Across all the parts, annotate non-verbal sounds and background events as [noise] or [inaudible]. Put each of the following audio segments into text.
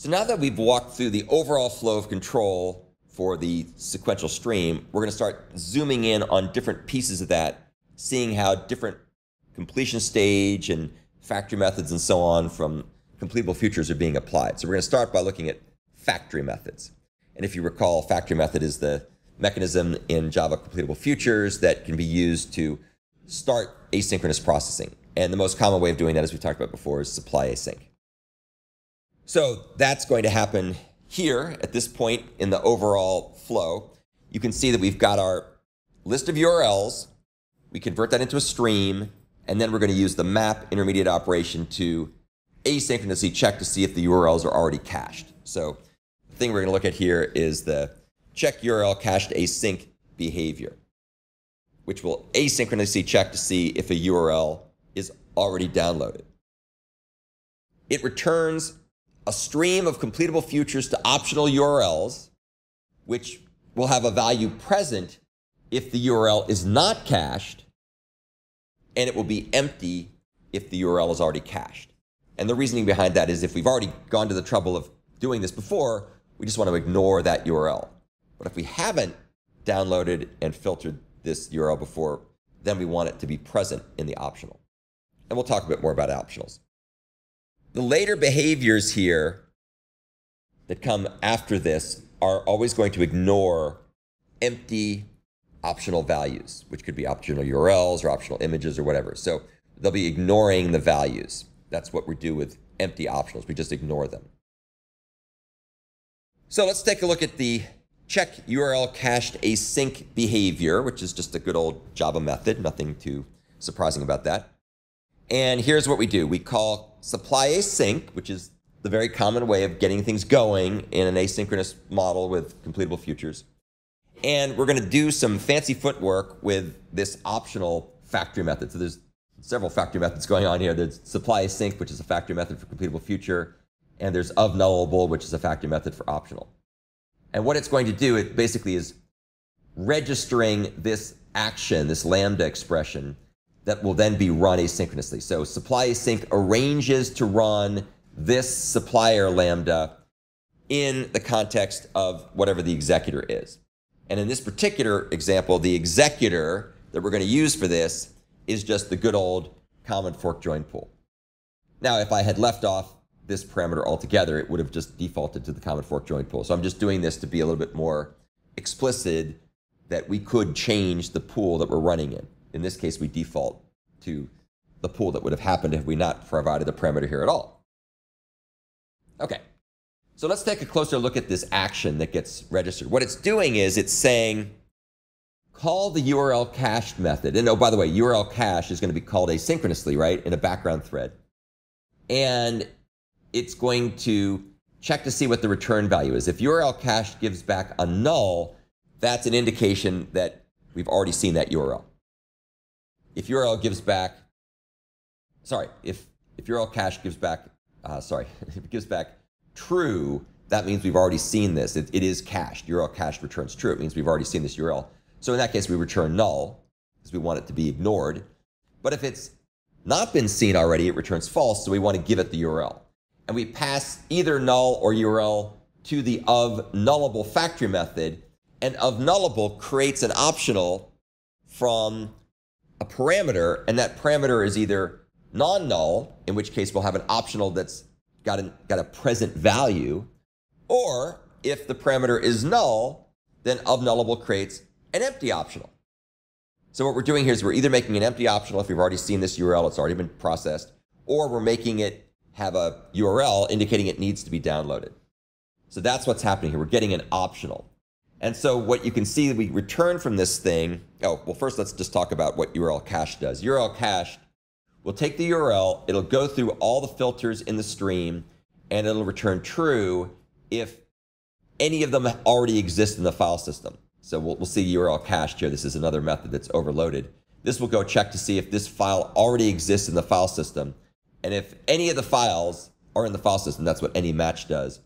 So now that we've walked through the overall flow of control for the sequential stream, we're going to start zooming in on different pieces of that, seeing how different completion stage and factory methods and so on from completable futures are being applied. So we're going to start by looking at factory methods. And if you recall, factory method is the mechanism in Java completable futures that can be used to start asynchronous processing. And the most common way of doing that, as we talked about before, is supply async. So that's going to happen here at this point in the overall flow. You can see that we've got our list of URLs. We convert that into a stream, and then we're going to use the map intermediate operation to asynchronously check to see if the URLs are already cached. So the thing we're going to look at here is the check URL cached async behavior, which will asynchronously check to see if a URL is already downloaded. It returns a stream of completable futures to optional URLs, which will have a value present if the URL is not cached, and it will be empty if the URL is already cached. And the reasoning behind that is if we've already gone to the trouble of doing this before, we just want to ignore that URL. But if we haven't downloaded and filtered this URL before, then we want it to be present in the optional. And we'll talk a bit more about optionals. The later behaviors here that come after this are always going to ignore empty optional values, which could be optional URLs or optional images or whatever. So they'll be ignoring the values. That's what we do with empty optionals. We just ignore them. So let's take a look at the check URL cached async behavior, which is just a good old Java method. Nothing too surprising about that. And here's what we do. We call supply async, which is the very common way of getting things going in an asynchronous model with completable futures. And we're going to do some fancy footwork with this optional factory method. So there's several factory methods going on here. There's supply async, which is a factory method for completable future. And there's of nullable, which is a factory method for optional. And what it's going to do, it basically is registering this action, this lambda expression, that will then be run asynchronously. So supply async arranges to run this supplier lambda in the context of whatever the executor is. And in this particular example, the executor that we're going to use for this is just the good old common fork join pool. Now, if I had left off this parameter altogether, it would have just defaulted to the common fork join pool. So I'm just doing this to be a little bit more explicit that we could change the pool that we're running in. In this case, we default to the pool that would have happened if we not provided a parameter here at all. Okay, so let's take a closer look at this action that gets registered. What it's doing is it's saying, call the URL cached method. And oh, by the way, URL cache is going to be called asynchronously, right, in a background thread. And it's going to check to see what the return value is. If URL cache gives back a null, that's an indication that we've already seen that URL if URL gives back, sorry, if, if URL cache gives back, uh, sorry, [laughs] if it gives back true, that means we've already seen this. It, it is cached. URL cached returns true. It means we've already seen this URL. So in that case, we return null because we want it to be ignored. But if it's not been seen already, it returns false. So we want to give it the URL. And we pass either null or URL to the of nullable factory method. And of nullable creates an optional from a parameter, and that parameter is either non-null, in which case we'll have an optional that's got, got a present value, or if the parameter is null, then of nullable creates an empty optional. So what we're doing here is we're either making an empty optional if we've already seen this URL, it's already been processed, or we're making it have a URL indicating it needs to be downloaded. So that's what's happening here. We're getting an optional. And so what you can see we return from this thing, oh, well, first let's just talk about what URL cache does. URL cache will take the URL, it'll go through all the filters in the stream, and it'll return true if any of them already exist in the file system. So we'll, we'll see URL cached here. This is another method that's overloaded. This will go check to see if this file already exists in the file system. And if any of the files are in the file system, that's what any match does,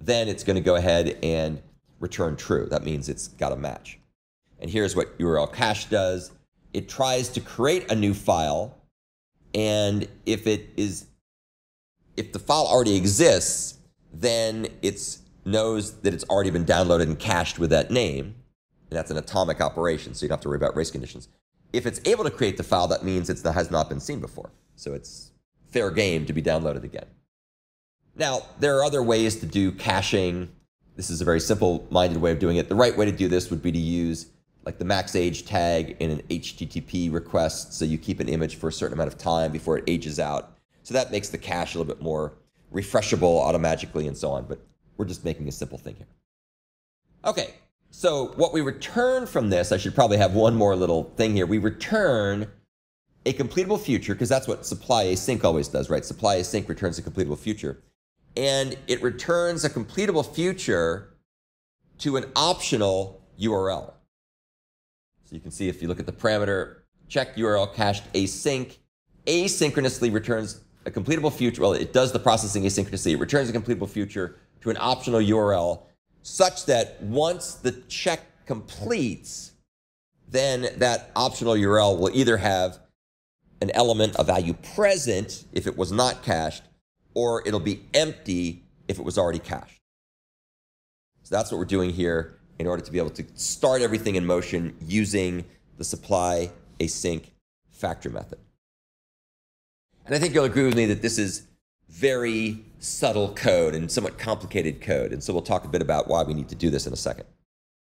then it's going to go ahead and return true. That means it's got a match. And here's what URL cache does. It tries to create a new file. And if it is, if the file already exists, then it knows that it's already been downloaded and cached with that name. And that's an atomic operation, so you don't have to worry about race conditions. If it's able to create the file, that means it has not been seen before. So it's fair game to be downloaded again. Now, there are other ways to do caching. This is a very simple minded way of doing it. The right way to do this would be to use like the max age tag in an HTTP request. So you keep an image for a certain amount of time before it ages out. So that makes the cache a little bit more refreshable automatically and so on. But we're just making a simple thing here. Okay, so what we return from this, I should probably have one more little thing here. We return a completable future, because that's what supply async always does, right? Supply async returns a completable future. And it returns a completable future to an optional URL. So you can see if you look at the parameter, check URL cached async, asynchronously returns a completable future. Well, it does the processing asynchronously. It returns a completable future to an optional URL such that once the check completes, then that optional URL will either have an element of value present if it was not cached, or it'll be empty if it was already cached. So that's what we're doing here in order to be able to start everything in motion using the supply async factor method. And I think you'll agree with me that this is very subtle code and somewhat complicated code. And so we'll talk a bit about why we need to do this in a second.